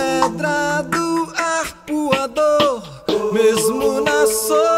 pedra do arpoador, mesmo na solidão.